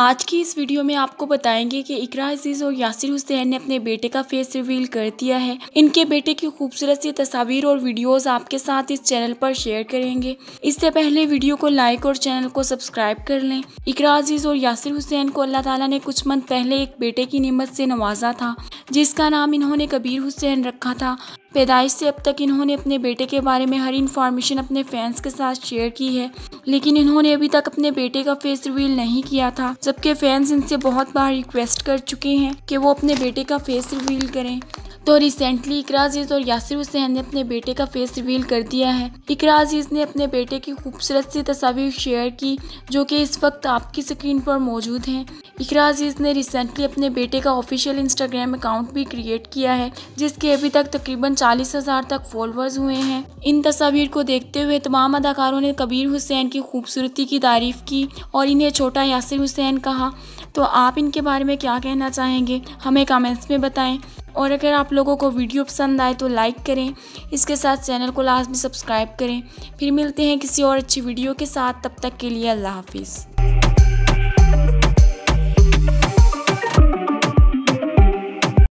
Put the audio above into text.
आज की इस वीडियो में आपको बताएँगे कि इकरा अज़ीज़ और यासिर हुसैन ने अपने बेटे का फेस रिवील कर दिया है। इनके बेटे की खूबसूरत सी तस्वीर और वीडियोस आपके साथ इस चैनल पर शेयर करेंगे। इससे पहले वीडियो को लाइक और चैनल को सब्सक्राइब कर लें। इकरा अज़ीज़ और यासिर हुसैन को अल्लाह ताला ने कुछ मंथ पहले एक बेटे की निमत से नवाजा था। जिसका नाम इन्होंने कबीर हुसैन रखा था। पैदाइश से अब तक इन्होंने अपने बेटे के बारे में हर इन्फॉर्मेशन अपने फैंस के साथ शेयर की है, लेकिन इन्होंने अभी तक अपने बेटे का फेस रिवील नहीं किया था, जबकि फैंस इनसे बहुत बार रिक्वेस्ट कर चुके हैं कि वो अपने बेटे का फेस रिवील करें। तो रिसेंटली इकरा अज़ीज़ और यासिर हुसैन ने अपने बेटे का फेस रिवील कर दिया है। इकरा अज़ीज़ ने अपने बेटे की खूबसूरत सी तस्वीर शेयर की, जो कि इस वक्त आपकी स्क्रीन पर मौजूद हैं। इकरा अज़ीज़ ने रिसेंटली अपने बेटे का ऑफिशियल इंस्टाग्राम अकाउंट भी क्रिएट किया है, जिसके अभी तक तकरीबन चालीस हज़ार तक फॉलोअर्स हुए हैं। इन तस्वीर को देखते हुए तमाम अदाकारों ने कबीर हुसैन की खूबसूरती की तारीफ़ की और इन्हें छोटा यासिर हुसैन कहा। तो आप इनके बारे में क्या कहना चाहेंगे? हमें कमेंट्स में बताएँ। और अगर आप लोगों को वीडियो पसंद आए तो लाइक करें, इसके साथ चैनल को लास्ट में सब्सक्राइब करें। फिर मिलते हैं किसी और अच्छी वीडियो के साथ, तब तक के लिए अल्लाह हाफिज़।